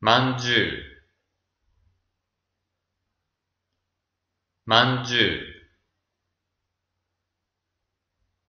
まんじゅう。まんじゅう。